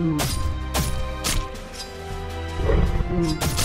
Mm. Mm.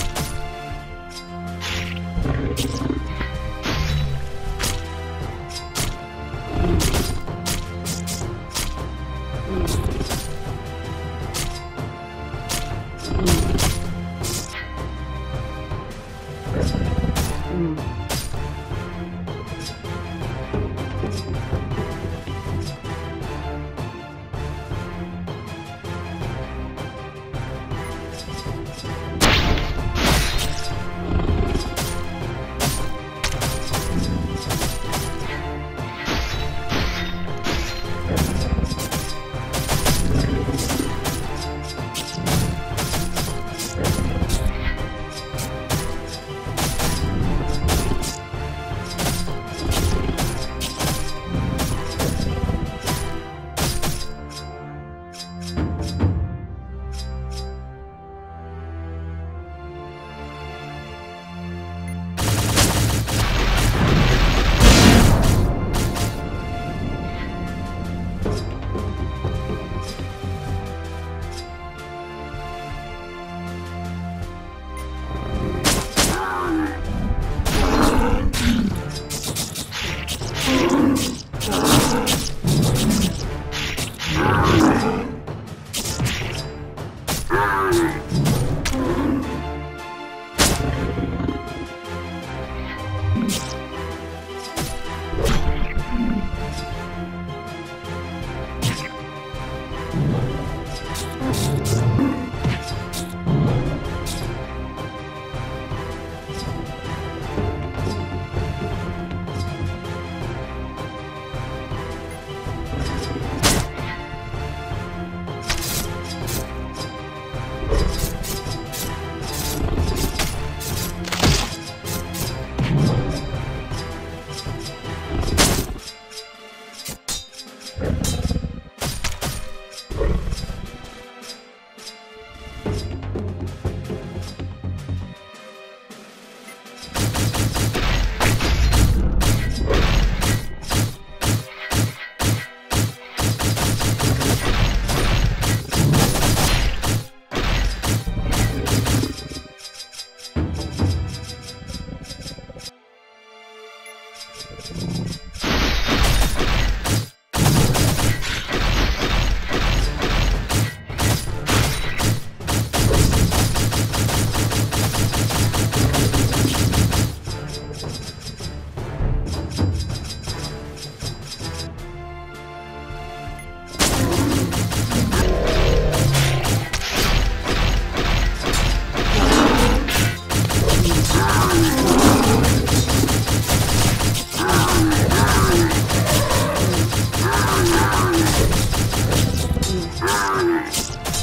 Hey!